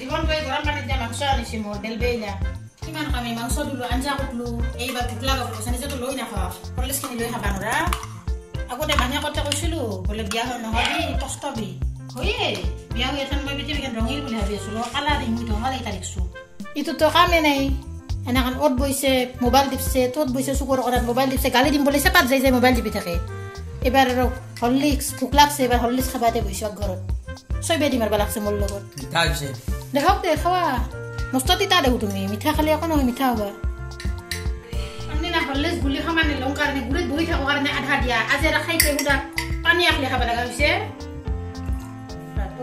এইবাৰ মোবাইল টিপছে তত বৈছে চকুৰ মোবাইল টিপছে গালি দিম বুলি মোবাইল টিপি থাকে খাবাতে বহিছো ঘৰত চবে দি মাৰিব লাগছে মোৰ লগত দেখাওক দে খাৱা। মস্ত তিতা দেখো তুমি। মিঠা খালি একো নহয় মিঠা হ'বা। আনদিনা হৰলিক্স গুলি সমানে লওঁ কাৰণে গুৰিত বহি থাকো কাৰণে আধা দিয়া। আজি এটা খাই খাই সুধা পানী আখলি খাব লগা হৈছে?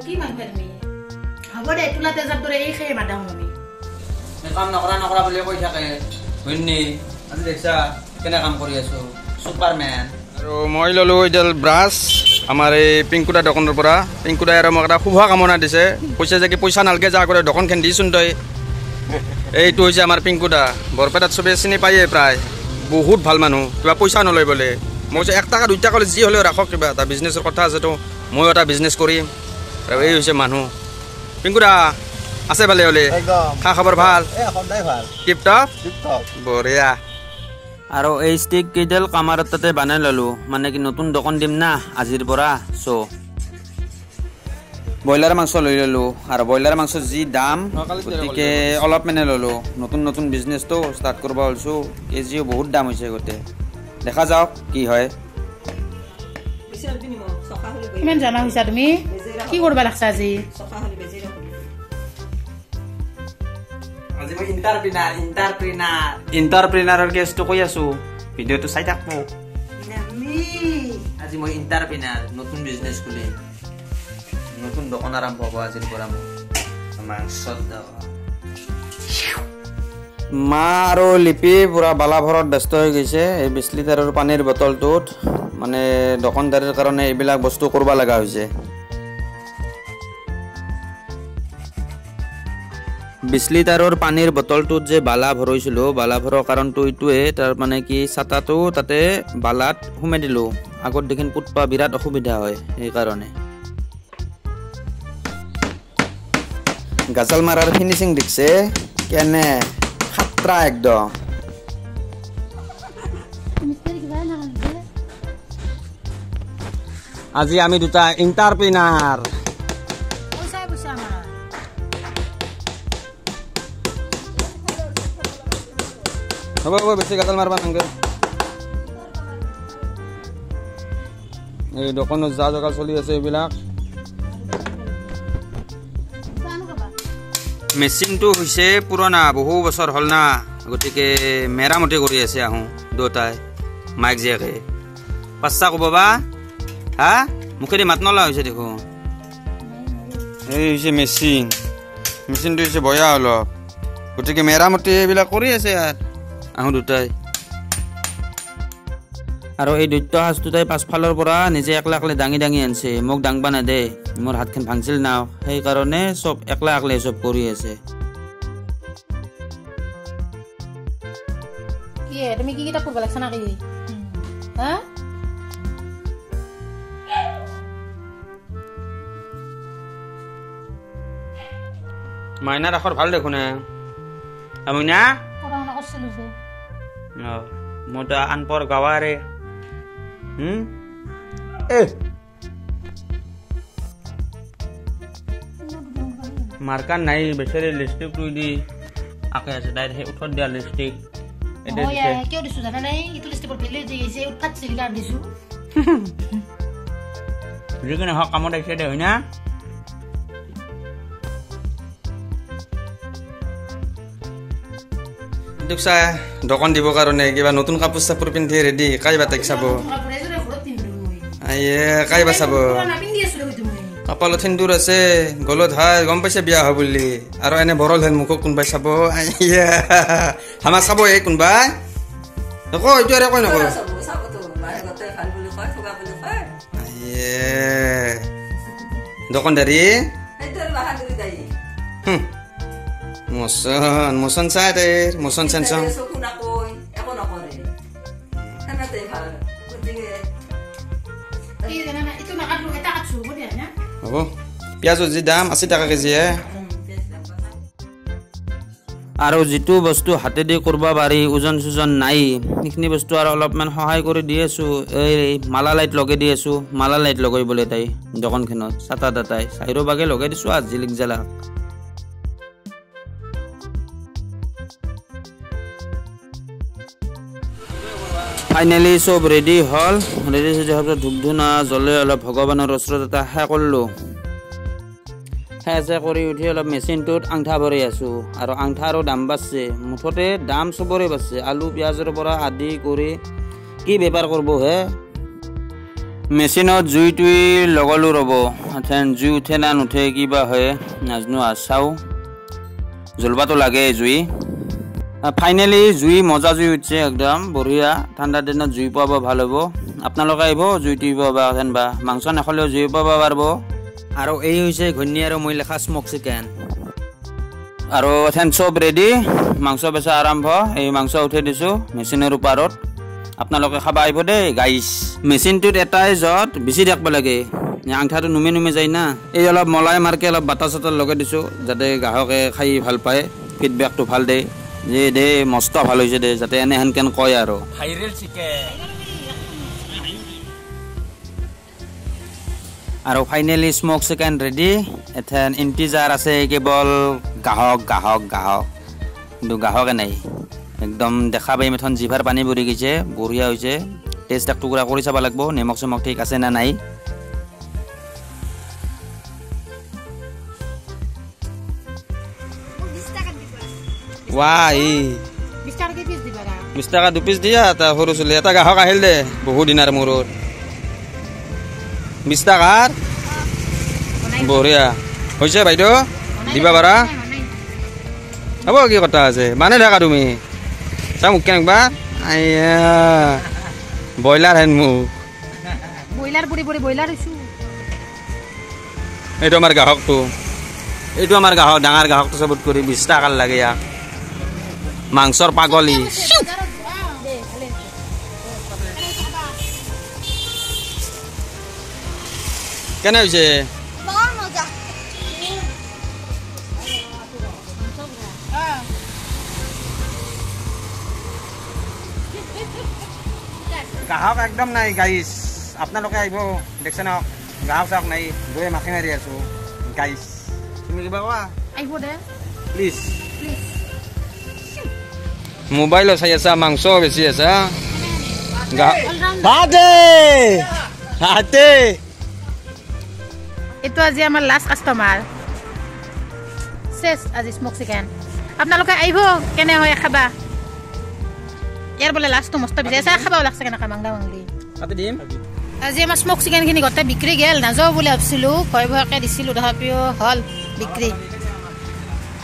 কি মানুহ তুমি? হ'ব দে তোলা তেজাত দৰে এই খাই মাদাম আমি। কাম নকৰা নকৰা বুলি কৈ থাকে। হয়নি আজি দেখিছা কেনে কাম কৰি আছো। ছুপাৰমেন আৰু মই ল'লোঁ এডাল ব্ৰাছ আমাৰ এই পিংকুদা দোকানৰ পৰা। পিংকুদাই আৰু মোক এটা শুভ কামনা দিছে। কৈছে যে কি পইচা নালগে যা আগতে দোকানখন দিচোন তই। এইটো হৈছে আমাৰ পিংকুদা। বৰপেটাত চবেই চিনি পায়ে প্ৰায়। বহুত ভাল মানুহ। কিবা পইচা নলয় বোলে। মই কৈছোঁ এক টকা দুই টকা যি হ'লেও ৰাখক কিবা এটা বিজনেছৰ কথা আছেতো ময়ো এটা বিজনেছ কৰিম। আৰু এই হৈছে মানুহ। পিংকুদা আছে ভালে হ'লে। খা খবৰ ভাল? ভাল। টিপ বঢ়িয়া। আৰু এই ষ্টিক কেইডাল কামাৰত তাতে বনাই ল'লোঁ। মানে কি নতুন দোকান দিম না আজিৰ পৰা চ' ব্ৰইলাৰ মাংস লৈ ল'লোঁ আৰু ব্ৰইলাৰ মাংস যি দাম গতিকে অলপ মানে ল'লোঁ। নতুন নতুন বিজনেছটো ষ্টাৰ্ট কৰিব ওলছোঁ কেজিও বহুত দাম হৈছে গোটেই দেখা যাওক কি হয়। ইমান জনা হৈছা তুমি? কি কৰিব লাগছা আজি? আজি মই ইণ্টাৰপ্ৰিনাৰ ইণ্টাৰপ্ৰিনাৰ ইণ্টাৰপ্ৰিনাৰৰ কেছটো কৈ আছোঁ ভিডিঅ'টো চাই থাকব আজি মই ইণ্টাৰপ্ৰিনাৰ নতুন বিজনেছ খুলিম নতুন দোকান আৰম্ভ হ'ব আজিৰ পৰা মোৰ মাংসত মা আৰু লিপি পূৰা বালাভৰত ব্যস্ত হৈ গৈছে এই বিছ লিটাৰৰ পানীৰ বটলটোত মানে দোকানদাৰীৰ কাৰণে এইবিলাক বস্তু কৰিব লগা হৈছে বিছ লিটাৰৰ পানীৰ বটলটোত যে বালা ভৰাইছিলোঁ বালা ভৰোৱা কাৰণটো এইটোৱে তাৰ মানে কি চাটাটো তাতে বালাত সোমাই দিলোঁ। আগত দেখিন পুতপা বিৰাট অসুবিধা হয় সেইকাৰণে। গাজাল মাৰাৰ ফিনিচিং দেখিছে কেনে? খাত্ৰা একদম। আজি আমি দুটা ইণ্টাৰপ্ৰিনাৰ হ'ব হ'ব বেছি গাজাল মাৰবা নাংগে এই দোকানত যা জগা চলি আছে এইবিলাক মেচিনটো হৈছে পুৰণা বহু বছৰ হ'ল না গতিকে মেৰামতি কৰি আছে আহোঁ দুয়োটাই মাইক জীয়েকে পাঁচটা ক'ব বা হা মুখেদি মাত নলা হৈছে দেখোন এই হৈছে মেচিন মেচিনটো হৈছে বয়া অলপ গতিকে মেৰামতি এইবিলাক কৰি আছে ইয়াত আহোঁ দুটাই। আৰু এই দৈত্য সাজ দুটাই পাছফালৰ পৰা নিজে একলা একলা দাঙি দাঙি আনিছে। মোক দাংবা নেদে মোৰ হাতখন ভাঙছিল না সেইকাৰণে চব একলা একলাই চব কৰি আছে। কি হে, তুমি কি কিতাপ পঢ়িব লাগছা নাকি হা? মাইনা ৰাখৰ ভাল দেখোন মইনা পঢ়া শুনা কৰিছিলো যে মইতো আনপৰ গাঁৱাৰে হুম এ মাৰ্কাৰ নাই বেচাৰি লিপষ্টিকটো দি আকে আছে তাই সেই উঠত দিয়া লিপষ্টিক এতিয়া মই দিছে কিয় দিছো জানা নাই ইটো লিষ্টৰ ভেলি দি গৈছে উৎপাত চিলিকাৰ দিছো যিকোনো হওক কামত তোক চাই দোকান দিবৰ কাৰণে কিবা নতুন কাপোৰ চাপোৰ পিন্ধি ৰেডি কাইবা তাইক চাব। আয়ে কাইবা চাব। কপালত সেন্দুৰ আছে গলত হাই গম পাইছে বিয়া হ'ব বুলি। আৰু এনে বৰল হেন মোকো কোনোবাই চাব। হামা চাব এই কোনোবাই? নকয় এইটো আৰু না ইটো নাকাটলো এটা কাটছো হ'ব দিয়া না হ'ব পিঁয়াজৰ যি দাম আশী টকা কেজি হে আৰু যিটো বস্তু হাতেদি কৰিব পাৰি ওজন চোজন নাই সেইখিনি বস্তু আৰু অলপমান সহায় কৰি দি আছোঁ এই মালা লাইট লগাই দি আছোঁ মালা লাইট লগাই বোলে তাই দোকানখনত চাটা তাটাই চাইৰো বাগে লগাই দিছোঁ আৰু জিলিক ফাইনেলি চব ৰেডি হ'ল। ৰেডি চেডি হোৱাৰ পিছত ধূপ ধূনা জ্বলে অলপ ভগৱানৰ ওচৰত এটা সেৱা কৰিলোঁ। সেৱা চেৱা কৰি উঠি অলপ মেচিনটোত আংঠা ভৰাই আছোঁ। আৰু আংঠাৰো দাম বাঢ়ছে মুঠতে দাম চবৰে বাঢ়ছে আলু পিঁয়াজৰ পৰা আদি কৰি কি বেপাৰ কৰিব হে? মেচিনত জুই টুই লগালোঁ ৰ'ব। এথেন জুই উঠে না নুঠে কিবা হয় নাজানো আৰু চাওঁ জ্বলবাটো লাগে জুই। ফাইনেলি জুই মজা জুই উঠিছে একদম। বঢ়িয়া। ঠাণ্ডা দিনত জুই পাব ভাল হ'ব। আপোনালোকে আহিব জুই টুইব বা। মাংস নাখালেও জুই পাব পাৰিব। আৰু এই হৈছে ঘৈণী আৰু মই লেখা স্মক চিকেন আৰু এথেন চব ৰেডি মাংস বেচা আৰম্ভ। এই মাংস উঠাই দিছোঁ মেচিনৰ ওপৰত। আপোনালোকে খাব আহিব দেই গাইছ মেচিনটোত এটাই যত বেছি থাকিব লাগে। আংঠাটো নুমি নুমি যায় না। এই অলপ মলাই মাৰকে অলপ বাটা চাটা লগাই দিছোঁ যাতে গ্ৰাহকে খাই ভাল পায় ফিডবেকটো ভাল দে যে দে মস্ত ভাল হৈছে দে যাতে এনে সেনকেন কয় আৰু। আৰু ফাইনেলি স্মক চিকেন ৰেডি এথেন ইণ্টিজাৰ আছে কেৱল গ্ৰাহক গ্ৰাহক গ্ৰাহক। কিন্তু গ্ৰাহকে নাই। একদম দেখা পাই মেথন জিভাৰ পানী পৰি গৈছে বঢ়িয়া হৈছে। টেষ্ট এক টুকুৰা কৰি চাব লাগিব নিমখ চিমখ ঠিক আছে নে নাই। ৱাই বিশ বিছ টকা দুপিচ দিয়া এটা সৰু চলি এটা গ্ৰাহক আহিল দে বহু দিনাৰ মূৰত বিছ টকাৰ বঢ়িয়া হৈছে বাইদেউ দিবা পাৰা হ'ব কি কথা আছে মানে থাকা তুমি চা মোক কেনেকুৱা আইয়া ব্ৰইলাৰ হেন মোক এইটো আমাৰ গ্ৰাহকটো এইটো আমাৰ গ্ৰাহক ডাঙৰ গ্ৰাহকটো চবত কৰি বিছ টকাৰ লাগে ইয়াক মাংসৰ পাগলী কেনে হৈছে গ্ৰাহক একদম নাই গাইছ আপোনালোকে আহিব দেখছে নহওক গ্ৰাহক চাহক নাই গৈ মাখি মাৰি আছোঁ গাইছ তুমি কিবা কোৱা আহিব দে প্লিজ মোবাইলো চাই আছা মাংস বেছি আছা এইটো আজি আমাৰ লাষ্ট কাষ্টমাৰ চেছ আজি স্মক চিকেন আপোনালোকে আহিব কেনে হয় খাবা ইয়াৰ বোলে লাষ্টটো মস্ত বিচাৰিছে খাবাও লাগছে কেনেকৈ মাংগা মাংলি কাটি দিম আজি আমাৰ স্মক চিকেনখিনি গোটেই বিক্ৰী গেল নাযাওঁ বুলি ভাবিছিলোঁ ভয় ভয়কৈ দিছিলোঁ তথাপিও হ'ল বিক্ৰী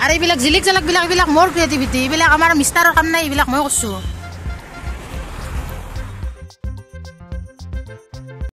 আৰু এইবিলাক জিলিক জালাকবিলাক এইবিলাক মোৰ ক্ৰিয়েটিভিটি এইবিলাক আমাৰ মিষ্টাৰৰ কাম নাই এইবিলাক মই কৰিছোঁ।